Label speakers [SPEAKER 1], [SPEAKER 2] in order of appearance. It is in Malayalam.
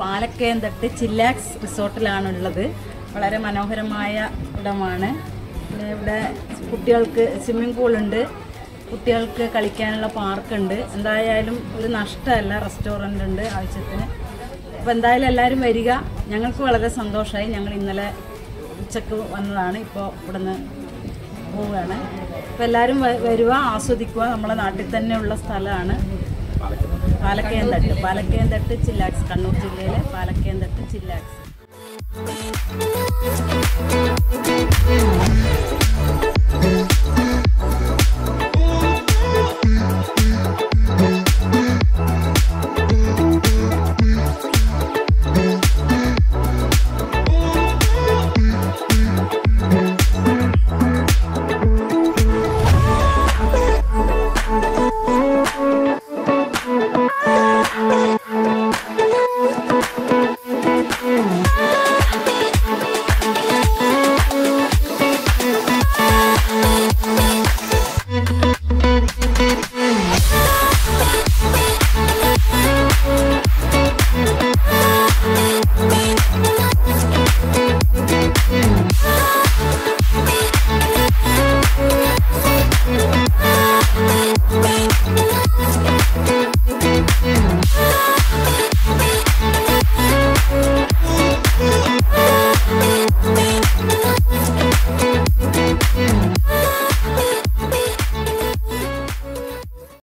[SPEAKER 1] പാലക്കയന്തട്ട് ചില്ലാക്സ് റിസോർട്ടിലാണുള്ളത്. വളരെ മനോഹരമായ ഇടമാണ്. ഇവിടെ കുട്ടികൾക്ക് സ്വിമ്മിംഗ് പൂളുണ്ട്. കുട്ടികൾക്ക് കളിക്കാനുള്ള പാർക്കുണ്ട്. എന്തായാലും ഒരു നഷ്ടമല്ല റെസ്റ്റോറന്റ് ഉണ്ട് ആവശ്യത്തിന്. അപ്പോൾ എന്തായാലും എല്ലാവരും വരിക. ഞങ്ങൾക്ക് വളരെ സന്തോഷമായി. ഞങ്ങൾ ഇന്നലെ ഉച്ചയ്ക്ക് വന്നതാണ്. ഇപ്പോൾ ഇവിടുന്ന് പോവുകയാണ്. അപ്പോൾ എല്ലാവരും വരിക ആസ്വദിക്കുക. നമ്മളെ നാട്ടിൽ തന്നെയുള്ള സ്ഥലമാണ്. പാലക്കയന്തട്ട് പാലക്കയന്തട്ട് ചില്ലാക്സ്. കണ്ണൂർ ജില്ലയിലെ പാലക്കയം തട്ട് ചില്ലാക്സ്.